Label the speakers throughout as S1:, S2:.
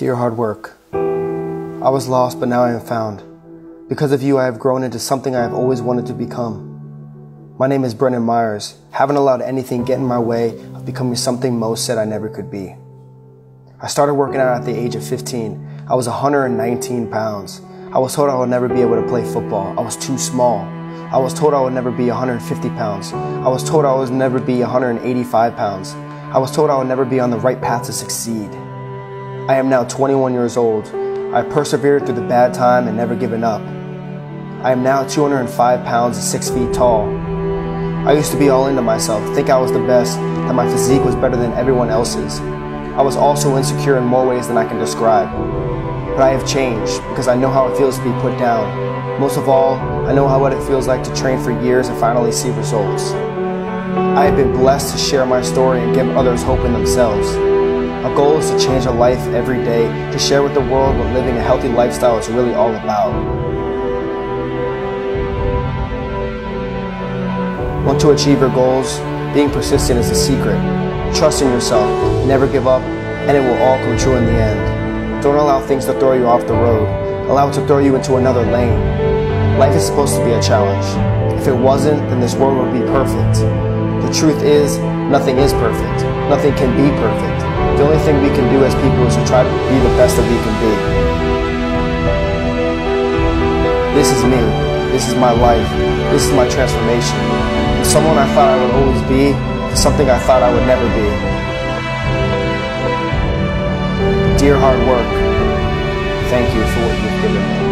S1: Dear hard work, I was lost, but now I am found. Because of you, I have grown into something I have always wanted to become. My name is Brennan Myers. Haven't allowed anything get in my way of becoming something most said I never could be. I started working out at the age of 15. I was 119 pounds. I was told I would never be able to play football. I was too small. I was told I would never be 150 pounds. I was told I would never be 185 pounds. I was told I would never be on the right path to succeed. I am now 21 years old. I persevered through the bad time and never given up. I am now 205 pounds and 6 feet tall. I used to be all into myself, think I was the best, that my physique was better than everyone else's. I was also insecure in more ways than I can describe. But I have changed because I know how it feels to be put down. Most of all, I know how what it feels like to train for years and finally see results. I have been blessed to share my story and give others hope in themselves. Our goal is to change a life every day, to share with the world what living a healthy lifestyle is really all about. Want to achieve your goals? Being persistent is the secret. Trust in yourself, never give up, and it will all come true in the end. Don't allow things to throw you off the road. Allow it to throw you into another lane. Life is supposed to be a challenge. If it wasn't, then this world would be perfect. The truth is, nothing is perfect. Nothing can be perfect. The only thing we can do as people is to try to be the best that we can be. This is me. This is my life. This is my transformation. From someone I thought I would always be to something I thought I would never be. Dear hard work, thank you for what you've given me.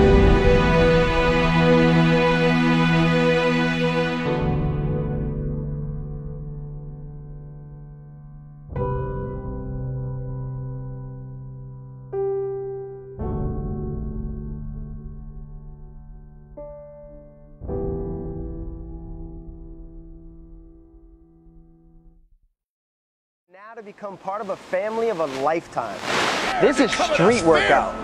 S1: Now to become part of a family of a lifetime. This is street workout.